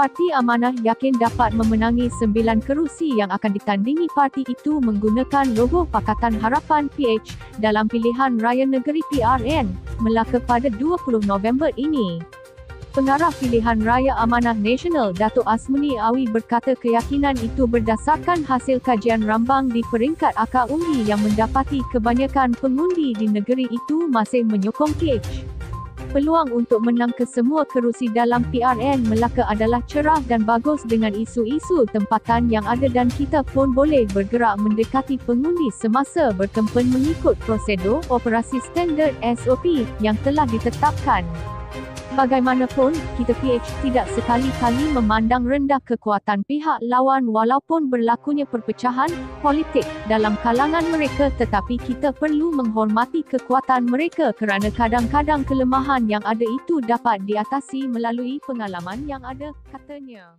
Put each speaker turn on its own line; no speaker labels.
Parti Amanah yakin dapat memenangi sembilan kerusi yang akan ditandingi parti itu menggunakan logo Pakatan Harapan PH dalam pilihan raya negeri PRN, Melaka pada 20 November ini. Pengarah Pilihan Raya Amanah Nasional Datuk Asmuni Awi berkata keyakinan itu berdasarkan hasil kajian rambang di peringkat akar undi yang mendapati kebanyakan pengundi di negeri itu masih menyokong PH peluang untuk menang ke semua kerusi dalam PRN Melaka adalah cerah dan bagus dengan isu-isu tempatan yang ada dan kita pun boleh bergerak mendekati pengundi semasa berkempen mengikut prosedur operasi standard SOP yang telah ditetapkan. Bagaimanapun, kita PH tidak sekali-kali memandang rendah kekuatan pihak lawan walaupun berlakunya perpecahan politik dalam kalangan mereka tetapi kita perlu menghormati kekuatan mereka kerana kadang-kadang kelemahan yang ada itu dapat diatasi melalui pengalaman yang ada, katanya.